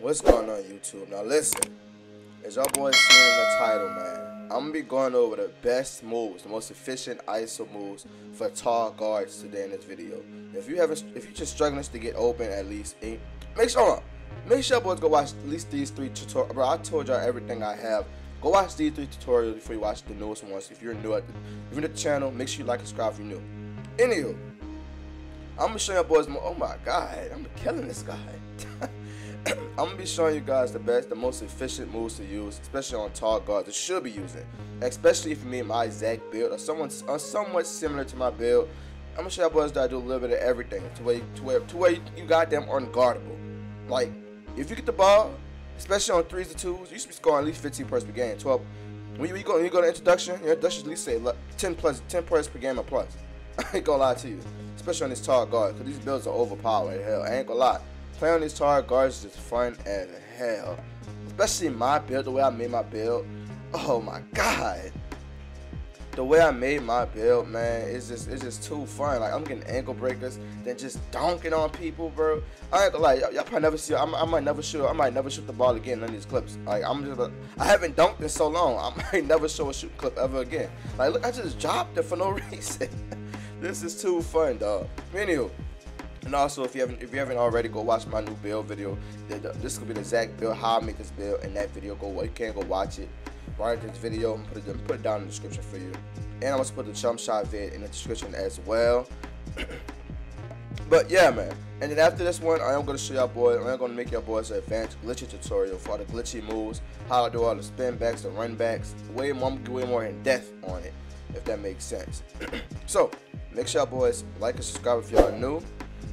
What's going on YouTube? Now listen, as y'all boys seen in the title, man, I'm gonna be going over the best moves, the most efficient ISO moves for tall guards today in this video. If you haven't, if you're just struggling to get open at least, eight, make sure, make sure boys go watch at least these three tutorials. Bro, I told y'all everything I have. Go watch these three tutorials before you watch the newest ones. If you're new at the, if you're new to the channel, make sure you like and subscribe if you're new. Anywho, I'm gonna show y'all boys more. Oh my god, I'm killing this guy. I'm gonna be showing you guys the best, the most efficient moves to use, especially on tall guards that should be using, especially if you mean my exact build or someone uh, somewhat similar to my build. I'm gonna show you boys that I do a little bit of everything to where to where to where you, them unguardable. Like if you get the ball, especially on threes or twos, you should be scoring at least 15 points per game. 12. When you, you go when you go to introduction, your introduction at least say 10 plus 10 points per game or plus. I ain't gonna lie to you, especially on this tall guard, because these builds are overpowered. Hell, I ain't gonna lie. Playing on these tall guards is fun as hell. Especially my build, the way I made my build. Oh my god. The way I made my build, man, it's just it's just too fun. Like I'm getting ankle breakers, then just donking on people, bro. I ain't gonna lie, y'all, probably never see. I'm, I might never shoot. I might never shoot the ball again in these clips. Like I'm just, a, I haven't dunked in so long. I might never show a shoot clip ever again. Like look, I just dropped it for no reason. this is too fun, dog. Anywho. And also, if you haven't if you haven't already, go watch my new build video. This could be the exact build, how I make this build, and that video. Go you can go watch it. Right this video and put it put it down in the description for you. And I'm gonna put the jump shot vid in the description as well. but yeah, man. And then after this one, I am gonna show y'all boys. I'm gonna make y'all boys an advanced glitchy tutorial for all the glitchy moves, how I do all the spin backs, the run backs, way more, way more in depth on it, if that makes sense. so make sure y'all boys like and subscribe if y'all new.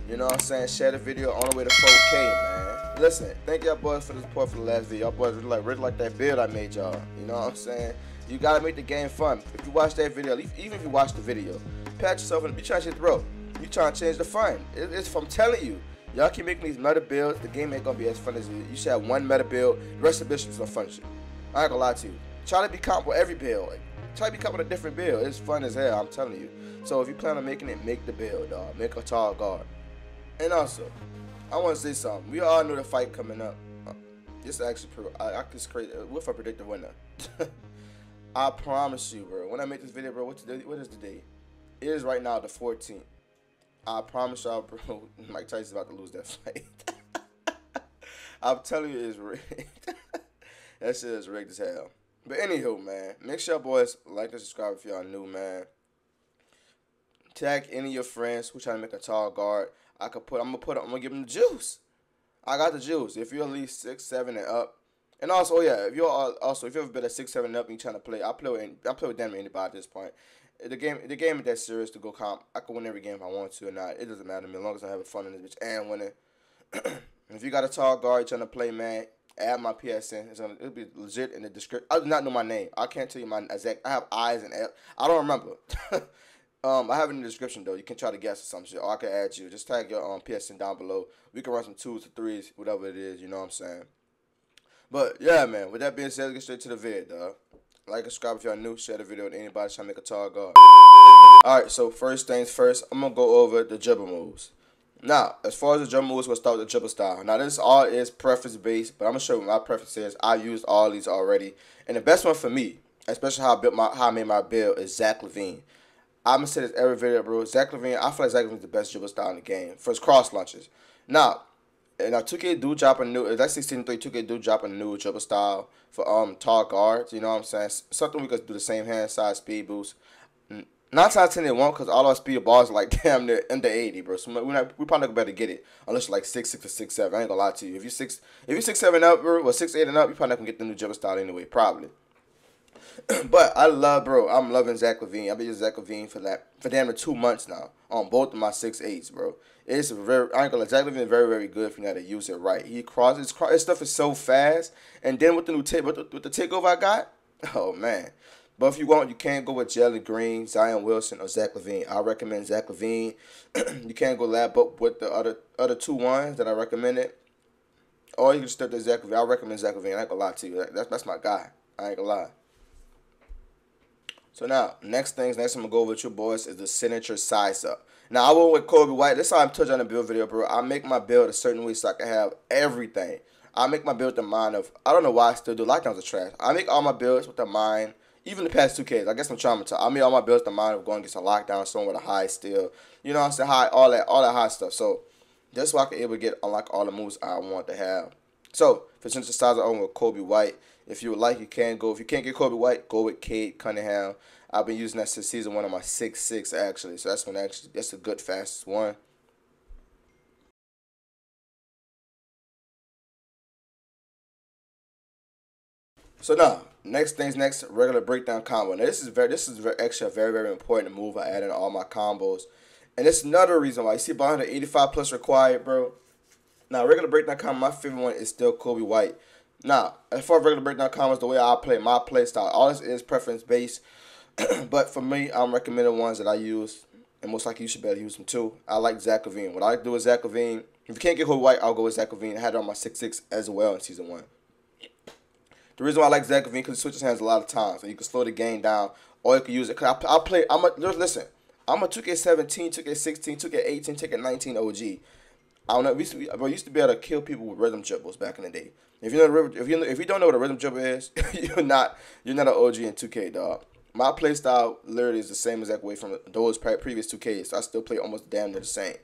You know what I'm saying? Share the video on the way to 4K, man. Listen, thank y'all boys for the support for the last video. Y'all boys really like, really like that build I made y'all. You know what I'm saying? You gotta make the game fun. If you watch that video, even if you watch the video, pat yourself and be trying to throw. You trying to change the fun. it's from telling you. Y'all keep making these meta builds, the game ain't gonna be as fun as you. You should have one meta build, the rest of the builds are fun shit. I ain't gonna lie to you. Try to be comp with every build. try to be comp with a different build. It's fun as hell, I'm telling you. So if you plan on making it, make the build, dog. Make a tall guard. And also, I want to say something. We all know the fight coming up. This actually, I, I could create. Uh, what if I predict the winner? I promise you, bro. When I make this video, bro, what's the, what is the date? It is right now the 14th. I promise y'all, bro. Mike Tyson's about to lose that fight. I'm telling you, it's rigged. that shit is rigged as hell. But anywho, man, make sure boys like and subscribe if y'all new, man. Tag any of your friends who trying to make a tall guard. I could put. I'm gonna put. I'm gonna give them the juice. I got the juice. If you're at least six, seven, and up, and also yeah, if you're also if you ever been at six, seven, and up, and you're trying to play, I play with. I play with them anybody at this point. The game, the game is that serious to go comp. I can win every game if I want to or not. It doesn't matter to me as long as I'm having fun in this bitch and winning. if you got a tall guard trying to play, man, add my PSN. It's gonna, it'll be legit in the description. I do not know my name. I can't tell you my exact. I have eyes and L. I don't remember. Um, I have it in the description though. You can try to guess or some shit, or I can add you. Just tag your um PSN down below. We can run some twos or threes, whatever it is. You know what I'm saying? But yeah, man. With that being said, get straight to the vid, dog. Like subscribe if y'all new. Share the video with anybody trying to make a tall guard. All right. So first things first, I'm gonna go over the dribble moves. Now, as far as the dribble moves, we'll start with the dribble style. Now, this all is preference based, but I'm gonna show you my preference is. I used all these already, and the best one for me, especially how I built my how I made my build, is Zach LaVine. I'm gonna say this every video, bro. Zach LaVine, I feel like Zach LaVine's the best dribble style in the game for his cross launches. Now, and now 2K do drop a new that's 16.3 2K do drop a new dribble style for um tall guards. You know what I'm saying? Something we could do the same hand size speed boost. Nine times ten they won't because all our speed balls are like damn near under eighty, bro. So we not, we probably not better get it unless you're like six six or six seven. I ain't gonna lie to you. If you six if you six seven up, bro, or six eight and up, you probably not gonna get the new dribble style anyway. Probably. but I love, bro. I'm loving Zach LaVine. I've been using Zach LaVine for that for damn near two months now on both of my six eights, bro. It's very. I ain't gonna. Zach LaVine is very very good if you know how to use it right. He crosses. His stuff is so fast. And then with the new take with the, with the takeover I got, oh man. But if you want, you can't go with Jalen Green, Zion Wilson, or Zach LaVine. I recommend Zach LaVine. you can't go lab up with the other other two ones that I recommended. Or you can start the Zach LaVine. I recommend Zach LaVine. I ain't gonna lie to you. That's that's my guy. I ain't gonna lie. So now, next things, next I'm gonna go over with you boys is the signature size up. Now I went with Coby White. This is how I'm touching on the build video, bro. I make my build a certain way so I can have everything. I make my build the mind of I don't know why I still do lockdowns are trash. I make all my builds with the mind. Even the past two Ks, I guess I'm traumatized. I make all my builds the mind of going against a lockdown, someone with a high steal. You know what I'm saying? High, all that, all that high stuff. So that's why I can able to get unlock all the moves I want to have. So for the size I own with Coby White, if you would like, you can go. If you can't get Coby White, go with Cade Cunningham. I've been using that since season one of my six six actually. So that's when actually that's a good fastest one. So now, next things next, regular breakdown combo. Now this is very this is very extra very very important move I add in all my combos. And it's another reason why you see behind the 85 plus required, bro. Now regular breakdown combo, my favorite one is still Coby White. Now, as far as regular combos, the way I play my play style, all this is preference based. but for me, I'm recommending ones that I use, and most likely you should better use them too. I like Zach LaVine. What I do with Zach LaVine, if you can't get Coby White, I'll go with Zach LaVine. I had it on my 6-6 as well in season one. The reason why I like Zach LaVine because he switches hands a lot of times, and you can slow the game down, or you can use it. Cause I, I play. I'm a listen. I'm a 2K17, 2K16, 2K18, 2K19 OG. I don't know. We used to be, used to be able to kill people with rhythm dribbles back in the day. If you know if you if you don't know what a rhythm jumper is, you're not you're not an OG in 2K, dog. My play style literally is the same exact way from those previous 2Ks. So I still play almost damn near the same.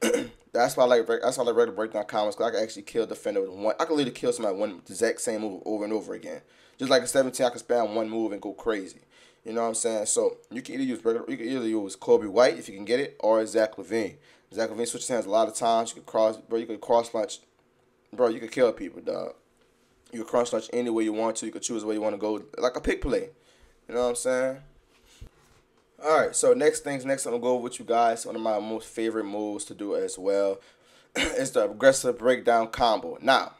that's why I like that's why I like regular breakdown combos because I can actually kill defender with one. I can literally kill somebody one exact same move over and over again. Just like a 17, I can spam one move and go crazy. You know what I'm saying? So you can either use you can either use Coby White if you can get it, or Zach LaVine. Zach LaVine switches hands a lot of times. You can cross, bro. You can cross lunch, bro. You can kill people, dog. You can cross lunch any way you want to. You can choose where you want to go, like a pick play. You know what I'm saying? All right. So next things next, I'm gonna go over with you guys. One of my most favorite moves to do as well is the aggressive breakdown combo. Now,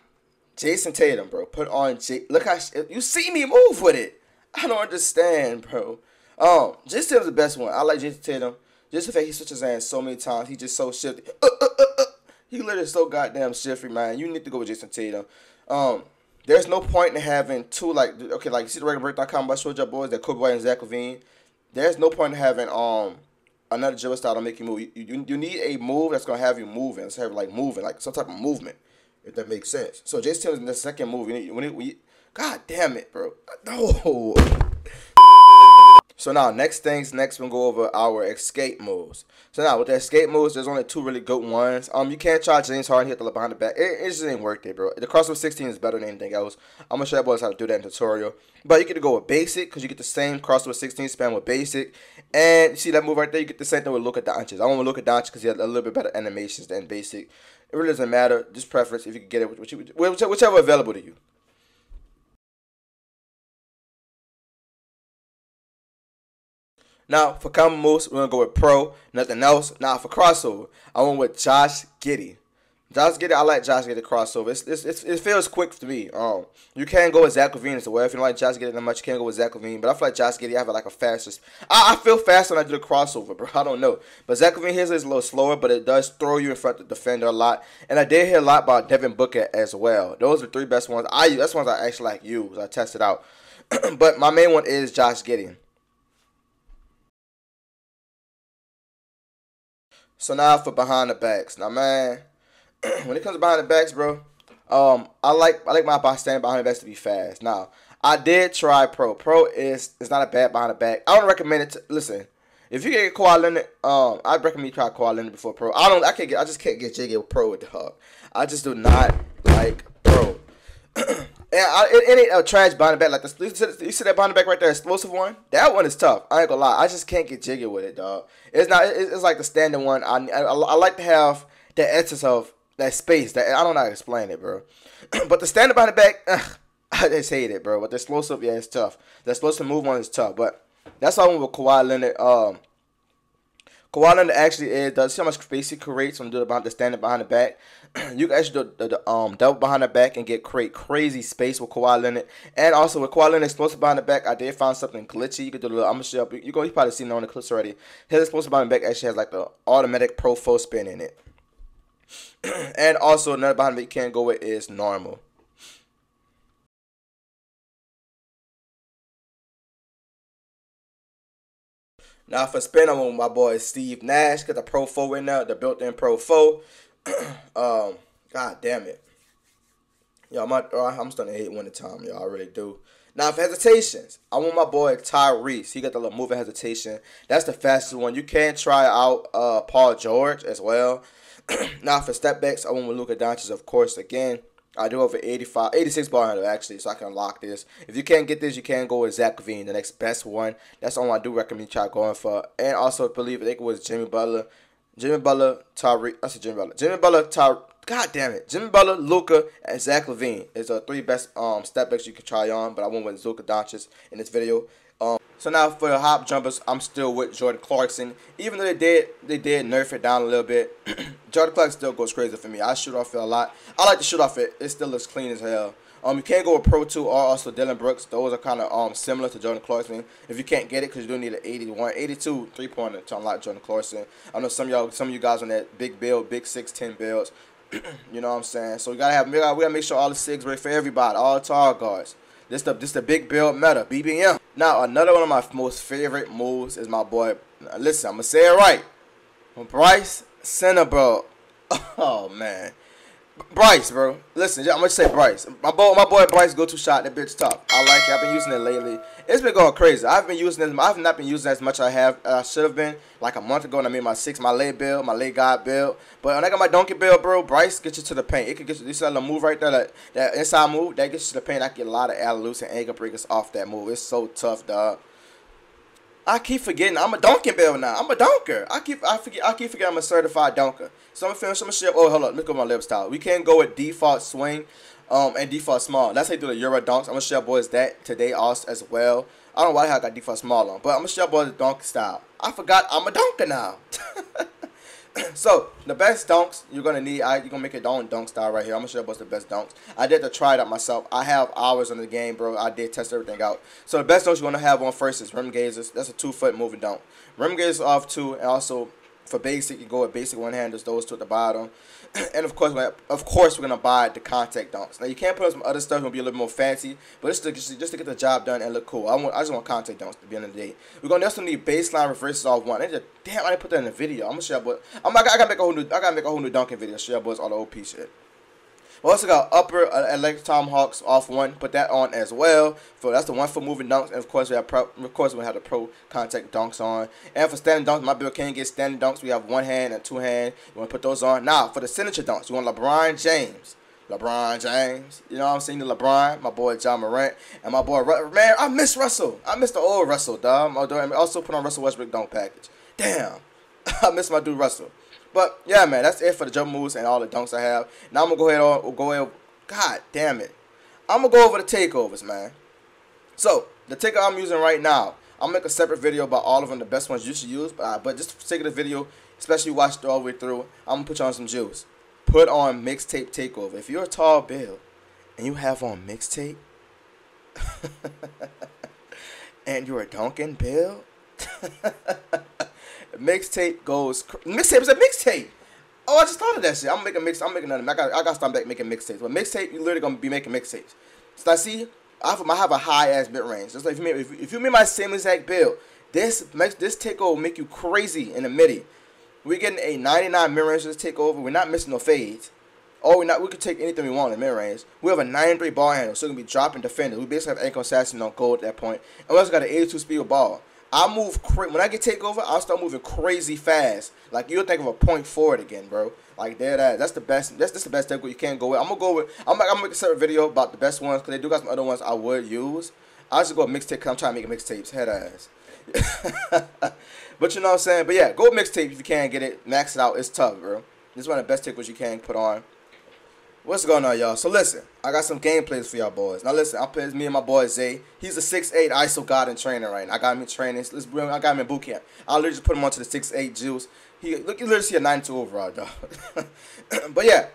Jayson Tatum, bro, put on J. Look how you see me move with it. I don't understand, bro. Um, Jayson Tatum's the best one. I like Jayson Tatum. Just the fact he switches hands so many times, he just so shifty. Uh, uh, uh, uh, he literally so goddamn shifty, man. You need to go with Jayson Tatum. Um, there's no point in having two like okay, like you see the regular breakdown combo Job Boys that Coby White and Zach LaVine. There's no point in having um another dribble style to make you move. You, you, you need a move that's gonna have you moving. It's have like moving, like some type of movement, if that makes sense. So Jayson Tatum's in the second move. When it, God damn it, bro. No. So now, next things next, we'll go over our escape moves. So now, with the escape moves, there's only two really good ones. Um, you can't try James Harden hit the behind the back. It, it just ain't worth it, bro. The crossover 16 is better than anything else. I'm gonna show you boys how to do that in tutorial. But you get to go with basic because you get the same crossover 16 spam with basic. And you see that move right there? You get the same thing with Luka Doncic. I want to look at Doncic because he has a little bit better animations than basic. It really doesn't matter. Just preference if you can get it, whichever available to you. Now for common moves, we're gonna go with pro, nothing else. Now for crossover, I went with Josh Giddey. Josh Giddey, I like Josh Giddey crossover. It's, it's, it's, it feels quick to me. Um, you can go with Zach LaVine as well. If you don't like Josh Giddey that much, you can go with Zach LaVine. But I feel like Josh Giddey, I have like a fastest. I, I feel faster when I do the crossover, bro. I don't know. But Zach LaVine his is a little slower, but it does throw you in front of the defender a lot. And I did hear a lot about Devin Booker as well. Those are three best ones. I that's ones I actually like use. I tested out. but my main one is Josh Giddey. So now for behind the backs. Now man, when it comes to behind the backs, bro, um, I like I like my stand behind the backs to be fast. Now, I did try pro. Pro is is not a bad behind the back. I don't recommend it. To, listen, if you get Kawhi Leonard, um, I'd recommend you try Kawhi Leonard before pro. I don't. I can't get. I just can't get jiggy with pro with the hug. I just do not like pro. I, it, it, ain't a trash behind back like the you see, you see that behind back right there, explosive one. That one is tough. I ain't gonna lie. I just can't get jiggy with it, dog. It's not. It, it's like the standard one. I, I, I like to have the essence of that space. That I don't know how to explain it, bro. but the standard behind back, ugh, I just hate it, bro. But the explosive, yeah, it's tough. The explosive move one is tough. But that's all with Kawhi Leonard. Um, Kawhi Leonard actually is does see how much space he creates when doing about the standing behind the back. you can actually do the, the, um double behind the back and get create crazy space with Kawhi Leonard. And also with Kawhi Leonard explosive behind the back, I did find something glitchy. You could do little I'm gonna show you you go you probably seen it on the clips already. His explosive behind the back actually has like the automatic pro full spin in it. and also another behind the back you can't go with is normal. Now for spin, I'm with my boy Steve Nash. Got the Pro 4 in there, the built-in Pro 4. um, God damn it. Yo, I'm, not, I'm starting to hate winter time, yo. I really do. Now, for hesitations, I want my boy Tyrese. He got the little moving hesitation. That's the fastest one. You can try out uh, Paul George as well. now, for step backs, I want Luka Doncic, of course, again. I do have an 85, 86 ball handle actually, so I can lock this. If you can't get this, you can go with Zach LaVine, the next best one. That's the one I do recommend try going for. And also, believe it, it was Jimmy Butler, Jimmy Butler, Tyree. I said Jimmy Butler, Jimmy Butler, Ty. God damn it, Jimmy Butler, Luka, and Zach LaVine is the three best um step backs you can try on. But I went with Luka Doncic in this video. Um, so now for the hop jumpers, I'm still with Jordan Clarkson. Even though they did they did nerf it down a little bit, Jordan Clarkson still goes crazy for me. I shoot off it a lot. I like to shoot off it. It still looks clean as hell. Um, you can't go with Pro 2 or also Dillon Brooks. Those are kind of um similar to Jordan Clarkson. If you can't get it, because you do need an 81, 82 three pointer to unlock Jordan Clarkson. I know some y'all, some of you guys on that big build, big six ten builds. you know what I'm saying? So we gotta have we gotta, make sure all the sigs ready for everybody, all tall guards. This the this the big build meta BBM. Now another one of my most favorite moves is my boy. Listen, I'm gonna say it right. Brice Sensabaugh. Oh man, Brice, bro. Listen, I'm gonna say Brice. My boy, my boy Brice go to shot. That bitch tough. I like it. I've been using it lately. It's been going crazy. I've been using this. I've not been using as much as I have. I should have been like a month ago when I made my six, my lay bill, my lay god bill. But when I got my donkey bill, bro, Brice gets you to the paint. It could get you. This little move right there, that, that inside move, that gets you to the paint. I get a lot of alley and ankle breakers off that move. It's so tough, dog. I keep forgetting I'm a dunking bill now. I'm a dunker. I keep I forget I keep forgetting I'm a certified dunker. So I'm gonna finish some shit. Oh hold on, look at my lip style. We can't go with default swing, um, and default small. That's how you do the Euro dunks. I'm gonna show boys that today also as well. I don't know why I got default small on, but I'm gonna show boys the dunk style. I forgot I'm a dunker now. so the best dunks you're gonna need, I you're gonna make it own dunk style right here. I'm gonna show you the best dunks. I did to try it out myself. I have hours on the game, bro. I did test everything out. So the best dunks you're gonna have on first is rim gazers. That's a two foot moving dunk. Rim gazers off two, and also for basic, you go with basic one handers. Those two at the bottom. and of course, of course, we're gonna buy the contact dunks. Now you can't put on some other stuff; gonna be a little more fancy, but just to just to get the job done and look cool. I want, I just want contact dunks to be end of the day. We're gonna also need baseline reverses off one. And just, damn, I didn't put that in the video. I'm gonna show you, but I'm I gotta make a whole new, I gotta make a whole new dunking video. Show you boys all the OP shit. We also got upper uh, electric tomahawks off one. Put that on as well. For that's the one for moving dunks, and of course we have pro. Of course we have the pro contact dunks on. And for standing dunks, my build can't get standing dunks. We have one hand and two hand. You want to put those on. Now for the signature dunks, you want LeBron James. LeBron James, you know what I'm saying? The LeBron, my boy Ja Morant, and my boy man. I miss Russell. I miss the old Russell, dog. Also put on Russell Westbrook dunk package. Damn, I miss my dude Russell. But yeah, man, that's it for the jump moves and all the dunks I have. Now I'm gonna go ahead and go ahead. God damn it, I'm gonna go over the takeovers, man. So the takeover I'm using right now, I'll make a separate video about all of them, the best ones you should use. But, uh, but just for the sake of the video, especially watch it all the way through, I'm gonna put you on some juice. Put on mixtape takeover. If you're a tall bill and you have on mixtape, and you're a Duncan build. mixtape goes. Mixtape is a mixtape. Oh, I just thought of that shit. I'm making a mix. I'm making another. I got. I got to start making mixtapes. But mixtape, you literally gonna be making mixtapes. So I see. I have, I have a high ass bit range. Just like if you make, if, if you my same exact build, this makes this takeover will make you crazy in the MIDI. We're getting a 99 mid range this takeover. We're not missing no fades. Oh, we not. We could take anything we want in mid range. We have a 93 ball handle, so we're gonna be dropping defenders. We basically have ankle assassin on gold at that point, and we also got an 82 speed ball. I move cra- when I get takeover. I'll start moving crazy fast. Like you'll think of a point forward again, bro. Like there, that that's the best. That's, that's the best takeover you can't go with. I'm gonna go with. I'm, like I'm gonna make a separate video about the best ones because they do got some other ones I would use. I just go mixtape because I'm trying to make mixtapes. Head ass. but you know what I'm saying. But yeah, go mixtape if you can't get it. Max it out. It's tough, bro. This is one of the best takeovers you can put on. What's going on, y'all? So listen, I got some gameplays for y'all boys. Now listen, I'm playing me and my boy Zay. He's a 6'8 ISO god in training right now. I got him in training. Let's bring. I got him in boot camp. I literally just put him onto the 6'8 juice. He look, you literally a 92 overall, dog. but yeah.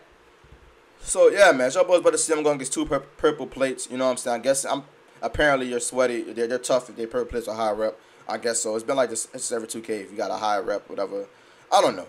So yeah, man, y'all boys about to see I'm gonna get two pur purple plates. You know what I'm saying? I guess I'm apparently you're sweaty. They're, they're tough if they purple plates are high rep. I guess so. It's been like this. It's every 2K if you got a high rep, whatever. I don't know.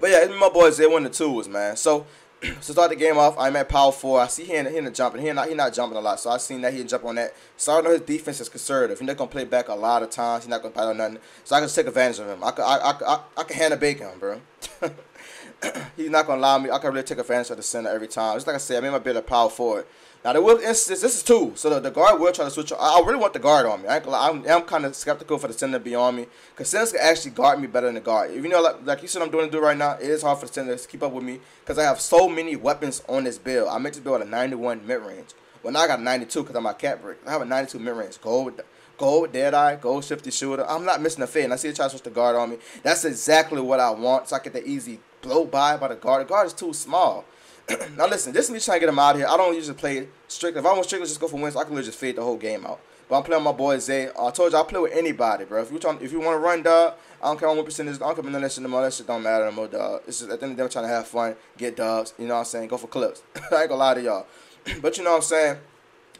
But yeah, it's my boys. They win the twos, man. So to start the game off, I'm at power four. I see him, the jumping. He not he not jumping a lot, so I seen that he jump on that. So I know his defense is conservative. He's not gonna play back a lot of times. He's not gonna on nothing. So I can take advantage of him. I can I I, I, can hand a bacon, bro. he's not gonna allow me. I can really take advantage of the center every time. Just like I said, I made my bit a power forward. Now there will instance this is two, so the, the guard will try to switch. I, really want the guard on me. I am I'm kind of skeptical for the center to be on me because centers can actually guard me better than the guard. If you know, like, like you said, I'm doing to do right now. It is hard for the center to keep up with me because I have so many weapons on this build. I made this build a 91 mid range. Well, now I got a 92 because I'm a cat brick. I have a 92 mid range. Gold, gold, dead eye, gold shifty shooter. I'm not missing a fade. And I see the try to switch the guard on me. That's exactly what I want. So I get the easy blow by by the guard. The guard is too small. now listen, this is me trying to get him out of here. I don't usually play strict. If I want strictly just go for wins, I can literally just fade the whole game out. But I'm playing my boy Zay. I told you I play with anybody, bro. If you trying, if you want to run, dog, I don't care what percentage. I don't care none that shit. That shit don't matter no more, dog. It's just at the end of the day, I'm trying to have fun, get dubs. You know what I'm saying? Go for clips. I ain't gonna lie to y'all. but you know what I'm saying?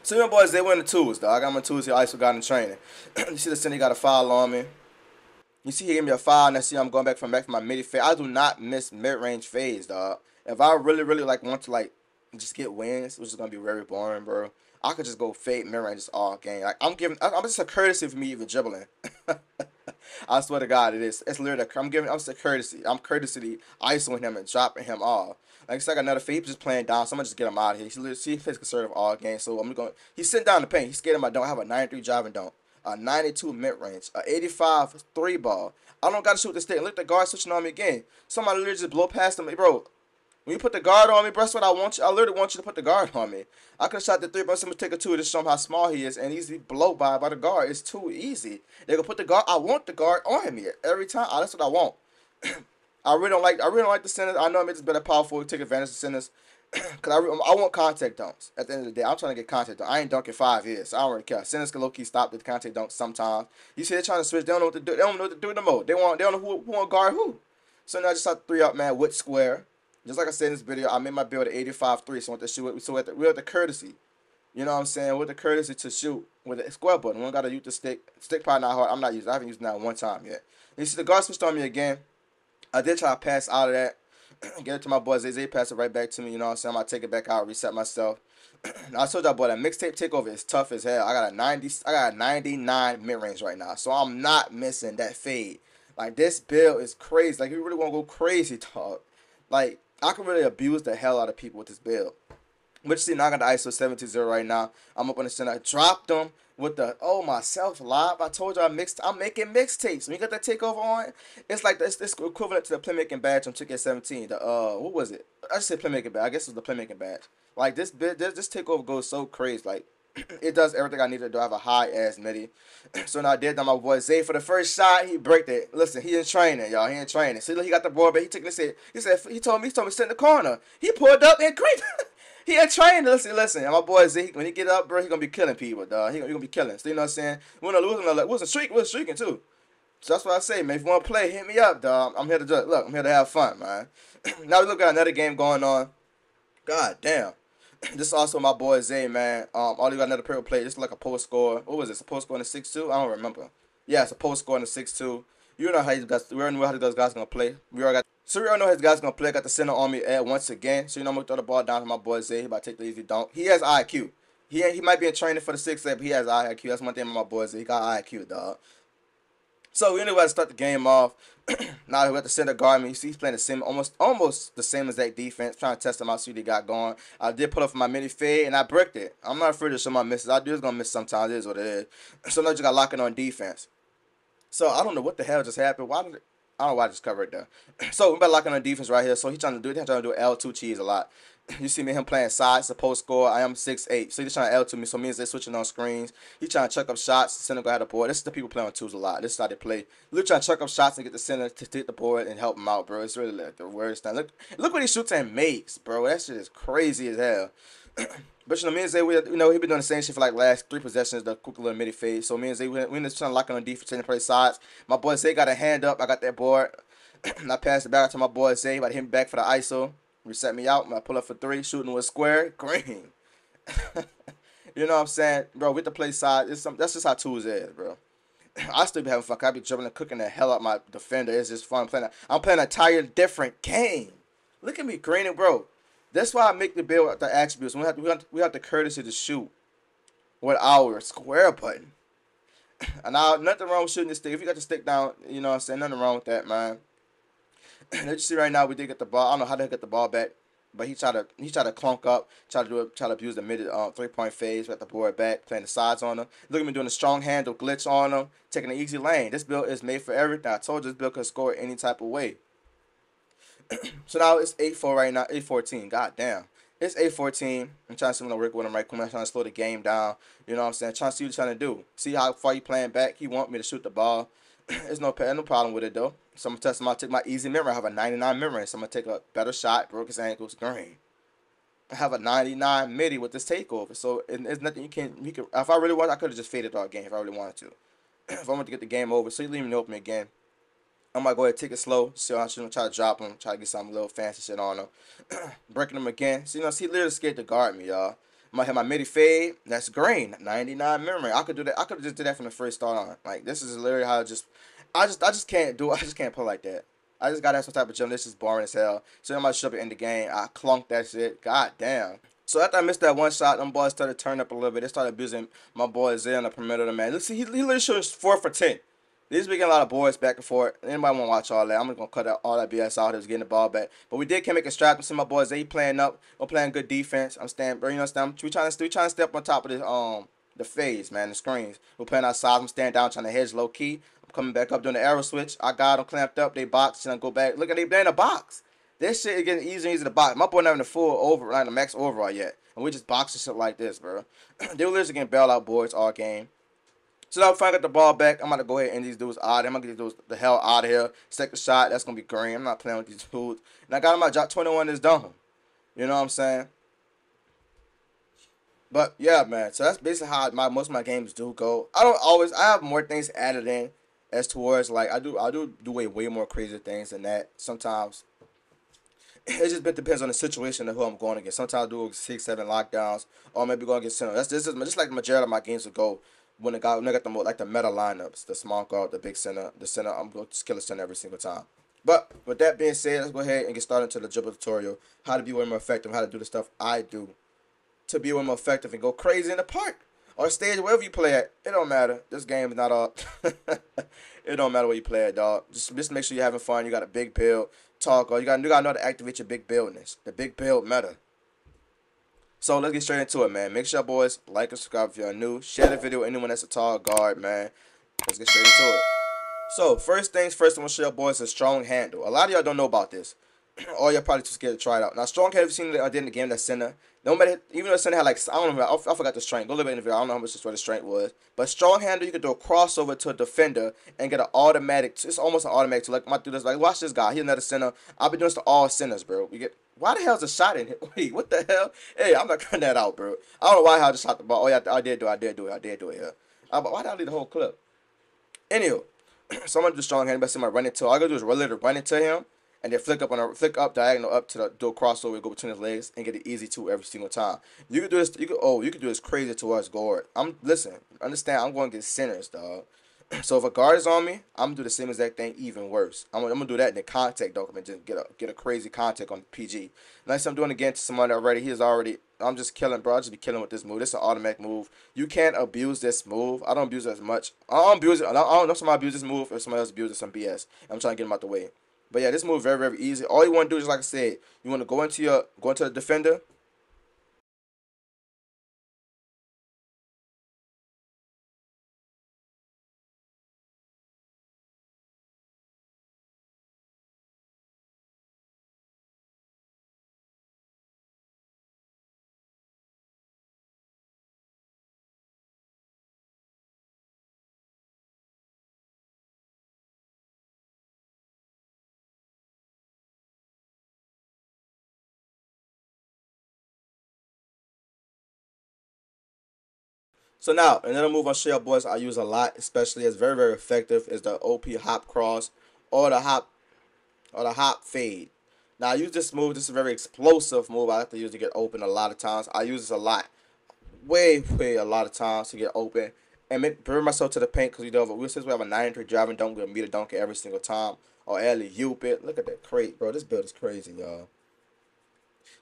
So my boys, they win the tools, dog. I got my tools here. I also got in training. you see the center got a foul on me. You see he gave me a foul, and I see I'm going back from back from my mid fade. I do not miss mid range phase, dog. If I really, really like want to like just get wins, which is gonna be very boring, bro. I could just go fade mid range all game. Like I'm giving, I'm just a courtesy for me even dribbling. I swear to God, it is. It's literally, I'm giving, I'm just a courtesy. I'm courtesy isoing him and dropping him off. Like it's like another fade, just playing down. So I'm gonna just get him out of here. He's literally, he plays conservative all game. So I'm going. He's sitting down the paint. He's scared of my don't have a 93 driving don't, a 92 mid range, a 85 three ball. I don't gotta shoot the stick. Look, the guard switching on me again. Somebody literally just blow past him, bro. When you put the guard on me, bro, that's what I want you. I literally want you to put the guard on me. I could have shot the three, but somebody take a two to show him how small he is, and easy blow by by the guard. It's too easy. They can put the guard. I want the guard on me every time. Oh, that's what I want. I really don't like. I really don't like the centers. I know makes it better powerful to take advantage of centers. Cause I, I want contact dunks. At the end of the day, I'm trying to get contact dunks. I ain't dunking five years, so I don't really care. Centers can low key stop the contact dunks sometimes. You see, they're trying to switch. They don't know what to do. They don't know what to do no more. They want. They don't know who who want guard who. So now I just have three up man with square. Just like I said in this video, I made my build at 85 3, so to shoot. So the, we have the courtesy. You know what I'm saying? With the courtesy to shoot with the square button. We don't gotta use the stick. Stick probably not hard. I'm not using. I haven't used that one time yet. You see the guard switched on me again. I did try to pass out of that. Get it to my boy Zay. Zay pass it right back to me. You know what I'm saying? I'm gonna take it back out, reset myself. I told y'all, boy, that mixtape takeover is tough as hell. I got a 90. I got a 99 mid range right now, so I'm not missing that fade. Like this build is crazy. Like you really want to go crazy, dog. Like I can really abuse the hell out of people with this build. Which see now I got the ISO 720 right now. I'm up on the center. I dropped them with the oh myself live. I told you I mixed. I'm making mixtapes. When you got that takeover on, it's like this. This equivalent to the playmaking badge on 2K17. The uh, what was it? I just said playmaking badge. I guess it was the playmaking badge. Like this bit, this, this takeover goes so crazy. Like it does everything I need to do. I have a high ass MIDI. so now I did that. My boy Zay for the first shot, he breaked it. Listen, he in training, y'all. He in training. See, look, he got the ball, but he took. Said, he said he told me he told me to sit in the corner. He pulled up and creeped. he in training. Listen, listen. And my boy Zay, when he get up, bro, he gonna be killing people, dog. He, he gonna be killing. So you know what I'm saying? We're not losing. Like, wasn't streaking. Was streaking too. So that's what I say, man. If you want to play, hit me up, dog. I'm here to look. I'm here to have fun, man. now we look at another game going on. God damn. This is also my boy Zay, man. Um, all you got another purple play. This is like a post score. What was it? A post score in the six two? I don't remember. Yeah, it's a post score in the six two. You know how these guys. We already know how these guys gonna play. We already got. So we already know these guys gonna play. Got the center on me at once again. So you know I'm gonna throw the ball down to my boy Zay. He about to take the easy dunk. He has IQ. He he might be in training for the six, but he has IQ. That's one thing with my boy Zay. He got IQ, dog. So anyway, to start the game off. now we got the center guard me. You see he's playing the same, almost almost the same as that defense. Trying to test him out, see what he got going. I did pull up my mini fade and I bricked it. I'm not afraid to show my misses. I do is gonna miss sometimes. It is what it is. So now you got locking on defense. So I don't know what the hell just happened. Why did it, I don't know why I just covered it there. So we're about locking on defense right here. So he's trying to do he's trying to do L two cheese a lot. You see me him playing side, supposed score. I am six eight. So he's trying to L to me. So means they're switching on screens. He trying to chuck up shots. Center go ahead the board. This is the people playing on twos a lot. This is how they play. Look trying to chuck up shots and get the center to hit the board and help him out, bro. It's really like the worst thing. Look look what he shoots and makes, bro. That shit is crazy as hell. but you know, me and Zay, we, you know, he been doing the same shit for like last three possessions, the quick little midi phase. So me and Zay, we, we just trying to lock in on defense and play sides. My boy Zay got a hand up. I got that board. I passed it back to my boy Zay, about him back for the ISO reset me out. I pull up for three, shooting with square, green. you know what I'm saying, bro? With the play side, it's some, that's just how tools is, bro. I still be having fun. I be jumping and cooking the hell out my defender. It's just fun playing. I'm playing a entire different game. Look at me greening, bro. That's why I make the build the attributes. We have, we have we have the courtesy to shoot with our square button. And now nothing wrong with shooting the stick. If you got the stick down, you know what I'm saying? Nothing wrong with that, man. Let's you see right now, we did get the ball. I don't know how to get the ball back, but he tried to he tried to clunk up, try to do it, try to abuse the mid uh, three point phase, got the board back, playing the sides on him. Look at me doing a strong handle glitch on him, taking an easy lane. This build is made for everything. I told you this build could score any type of way. so now it's 8-4 right now, 8-14. God damn. It's 8-14. I'm trying to see when I work with him right quick. I'm trying to slow the game down. You know what I'm saying? Trying to see what he's trying to do. See how far he playing back. He want me to shoot the ball. There's no no problem with it though. So I'm gonna him out. Take my easy memory. I have a 99 memory, so I'm gonna take a better shot. Broke his ankles, green. I have a 99 midi with this takeover, so it's nothing you can. You can. If I really want, I could have just faded all game if I really wanted to. if I wanted to get the game over, so you leave me open again. I might go ahead and take it slow. So I should try to drop him, try to get some little fancy shit on him. Breaking him again. So, you know, he literally scared to guard me, y'all. Might have my midi fade. That's green. 99 memory. I could do that. I could just did that from the first start on. Like, this is literally how I just, I just, I just can't do it. I just can't play like that. I just gotta have some type of jump. This is boring as hell. So I show up in the game. I clunked that shit. God damn. So after I missed that one shot, them boys started turning up a little bit. They started abusing my boy Zay on the perimeter, man. Let's see, he, he literally shoots four for ten. We getting a lot of boys back and forth. Anybody want to watch all that? I'm just gonna cut out all that BS out. Who's getting the ball back, but we did can make a strap. And see my boys, they playing up. We're playing good defense. I'm standing, bro. you know, I'm, we trying to we trying to step on top of the um the phase, man, the screens. We're playing outside. I'm standing down, trying to hedge low key. I'm coming back up doing the arrow switch. I got them clamped up. They box and I go back. Look at they in the box. This shit is getting easier and easier to box. My boy not having the full over, like the max overall yet, and we just boxing shit like this, bro. they were literally getting bailout boards all game. So now if I get the ball back, I'm gonna go ahead and these dudes out. I'm gonna get these dudes the hell out of here. Second shot, that's gonna be green. I'm not playing with these dudes. And I got him my drop 21 is done. You know what I'm saying? But yeah, man. So that's basically how my most of my games do go. I don't always. I have more things added in as towards like I do. I do do way way more crazy things than that. Sometimes it just depends on the situation of who I'm going against. Sometimes I do six, seven lockdowns, or maybe go against center. That's this is just like the majority of my games will go when I got when I got the like the meta lineups, the small guard, the big center, the center. I'm going to kill a center every single time. But with that being said, let's go ahead and get started into the dribble tutorial. How to be way more effective, how to do the stuff I do to be way more effective and go crazy in the park or stage wherever you play at. It don't matter. This game is not all. it don't matter where you play at, dog. Just just make sure you're having fun. You got a big build, talk, or you got you got to know how to activate your big buildness. The big build meta. So let's get straight into it, man. Make sure you boys like and subscribe if you're new. Share the video with anyone that's a tall guard, man. Let's get straight into it. So first things first, I'm gonna show you boys a strong handle. A lot of y'all don't know about this. or you're probably too scared to try it out. Now, strong handle, you've seen it I did in the game that center. No matter, even though center had like I don't know, I, forgot the strength. Go look at the video. I don't know how much the strength was. But strong handle, you can do a crossover to a defender and get an automatic. It's almost an automatic. So like my dude is like, watch this guy. He's another center. I've been doing this to all centers, bro. We get why the hell's a shot in here? Wait, what the hell? Hey, I'm not cutting that out, bro. I don't know why I just shot the ball. Oh, yeah, I did do it. I did do it. I did do it here. Uh, but why did I leave the whole clip? Anywho, so I'm gonna do strong hand. But see my run into. All I gotta do is really run into him and then flick up on a flick up diagonal up to the do a crossover, go between his legs, and get it easy two every single time. You can do this. You can oh, you can do this crazy towards guard. I'm listen. Understand? I'm going to get centers, dog. So if a guard is on me, I'm gonna do the same exact thing, even worse. I'm, I'm gonna do that in the contact document, just get a get a crazy contact on PG. Unless I'm doing it again to somebody already, he's already. I'm just killing, bro. I just be killing with this move. This is an automatic move. You can't abuse this move. I don't abuse it as much. I don't abuse it. I don't know if somebody abuse this move if somebody else abuses some BS. I'm trying to get him out the way. But yeah, this move very very easy. All you want to do is like I said, you want to go into your go into the defender So now, another move show you boys I use a lot, especially it's very, very effective, is the OP hop cross or the hop or the hop fade. Now I use this move, this is a very explosive move I have to use to get open a lot of times. I use this a lot. Way, way a lot of times to get open. And make, bring myself to the paint because you know we since we have a 93 driving dunk, we'll meet a dunk every single time. Or alley oop it. Look at that crate, bro. This build is crazy, y'all.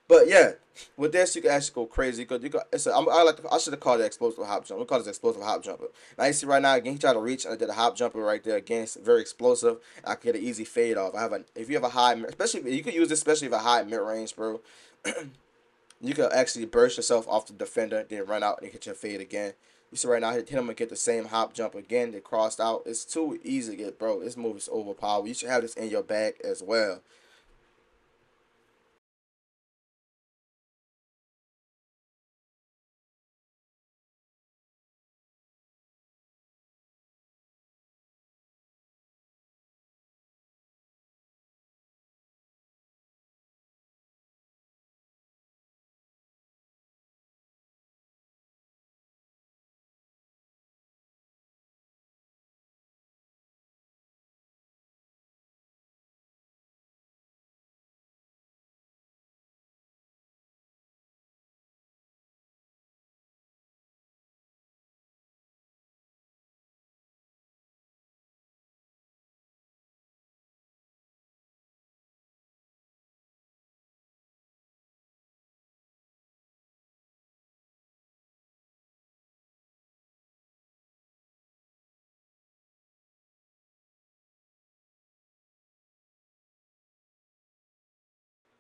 But yeah, with this you can actually go crazy because you got. It's a, I like. I should have called it explosive hop jump. We call it explosive hop jumper. Now you see right now again he tried to reach and I did a hop jumper right there again. It's very explosive. I can get an easy fade off. I have a if you have a high, especially you can use this especially if a high mid range, bro. you can actually burst yourself off the defender, then run out and hit your fade again. You see right now, hit him and get the same hop jump again. They crossed out. It's too easy to get, bro. This move is overpowered. You should have this in your bag as well.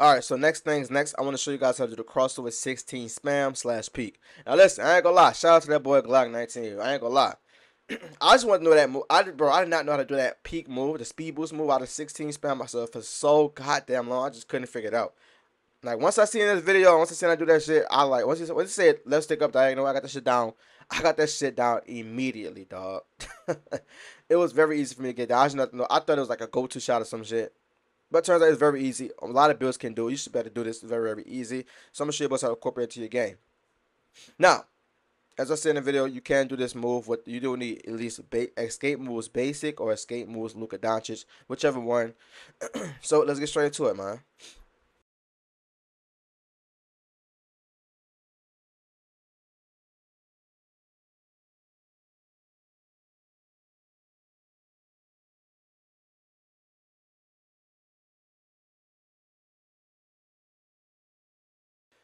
Alright, so next things next, I want to show you guys how to do the crossover 16 spam slash peak. Now listen, I ain't gonna lie. Shout out to that boy Glock 19. I ain't gonna lie. I just want to know that move. I did, bro. I did not know how to do that peak move, the speed boost move out of 16 spam myself for so goddamn long. I just couldn't figure it out. Like once I seen this video, once I seen I do that shit, I like once you once you said let's stick up diagonal, I got that shit down. I got that shit down immediately, dog. it was very easy for me to get down. I just not. I thought it was like a go to shot or some shit. But turns out it's very easy. A lot of builds can do it. You should be able to do this. Very, very easy. So I'm going to show you how to incorporate it to your game. Now, as I said in the video, you can do this move. What you do need at least escape moves basic or escape moves Luka Doncic, whichever one. so let's get straight into it, man.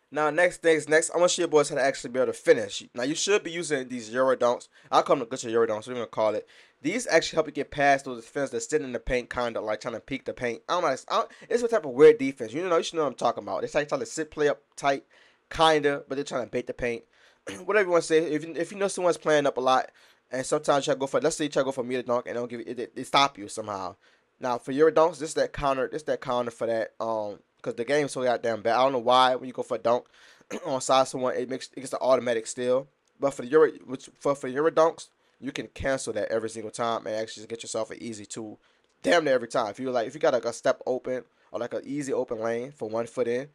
Now, next things next, I want to show you boys how to actually be able to finish. Now, you should be using these Euro dunks. I'll come to good to Euro dunks, what are going to call it. These actually help you get past those defenders that sit in the paint, kind of like trying to peek the paint. I don't know. It's, I don't, it's a type of weird defense. You know, you should know what I'm talking about. It's like trying to sit, play up tight, kind of, but they're trying to bait the paint. Whatever you want to say. If, if you know someone's playing up a lot, and sometimes you try to go for, let's say you try to go for me to dunk, and don't give it, they stop you somehow. Now, for Euro dunks, this is that counter, this is that counter for that, um, because the game's so goddamn bad. I don't know why when you go for a dunk, on side someone, it makes it gets an automatic steal. But for the Euro, which for for Euro dunks, you can cancel that every single time and actually get yourself an easy two, damn near every time. If you like, if you got like a step open or like an easy open lane for one foot in,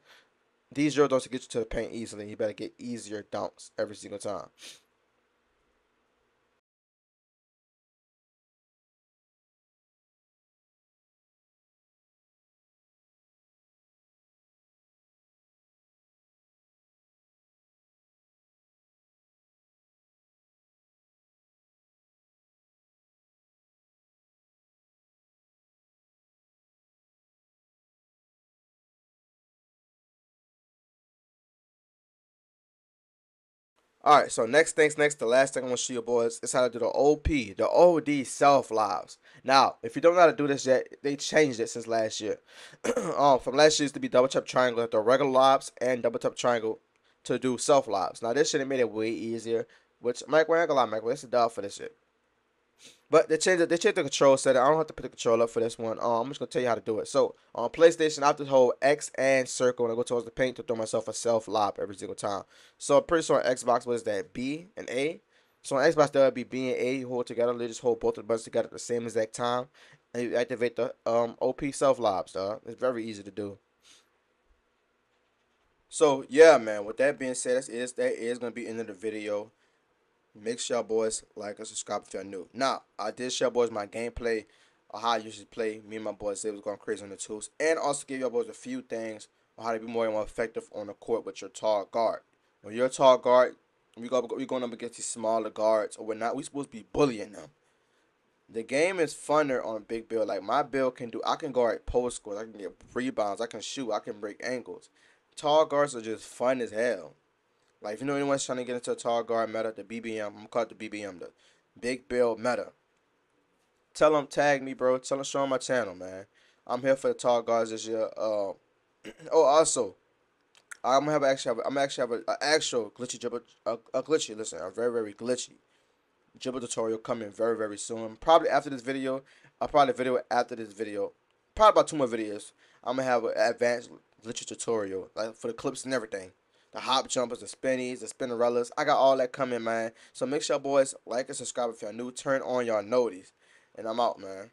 these Euro dunks will get you to the paint easily. You better get easier dunks every single time. All right, so next things next, the last thing I'm gonna show you boys is how to do the OP, the OD self lives. Now, if you don't know how to do this yet, they changed it since last year. um, from last year used to be double tap triangle the regular lobs and double tap triangle to do self lives. Now this should have made it way easier. Which Mike, I ain't gonna lie, Mike, it's a dog for this shit. But they changed. They changed the control setting. I don't have to put the control up for this one. Um, I'm just gonna tell you how to do it. So on PlayStation, I have to hold X and circle when I go towards the paint to throw myself a self lob every single time. So I'm pretty sure on Xbox was that B and A. So on Xbox that would be B and A. You hold together. They just hold both of the buttons together at the same exact time, and you activate the um OP self lobs. Dog. It's very easy to do. So yeah, man. With that being said, that is that is gonna be end of the video. Make sure y'all boys like and subscribe if y'all new. Now, I did show boys my gameplay how I usually play. Me and my boys, they was going crazy on the tools. And also give y'all boys a few things on how to be more and more effective on the court with your tall guard. When you're a tall guard, we go we going up against these smaller guards or we're not we supposed to be bullying them. The game is funner on big build. Like my build can do I can guard post scores, I can get rebounds, I can shoot, I can break ankles. tall guards are just fun as hell. Like if you know anyone's trying to get into a tall guard meta, the BBM, I'm gonna call it the BBM, the Big Bill meta. Tell them tag me, bro. Tell them show them my channel, man. I'm here for the tall guards this year. Uh, oh, also, I'm gonna have actually have I'm actually have an actual glitchy dribble a, a glitchy. Listen, a very very glitchy dribble tutorial coming very very soon. Probably after this video. I'll probably video after this video. Probably about two more videos. I'm gonna have an advanced glitchy tutorial like for the clips and everything. The hop jumpers, the spinnies, the spinnerellas. I got all that coming, man. So make sure boys like and subscribe if y'all new. Turn on y'all. And I'm out, man.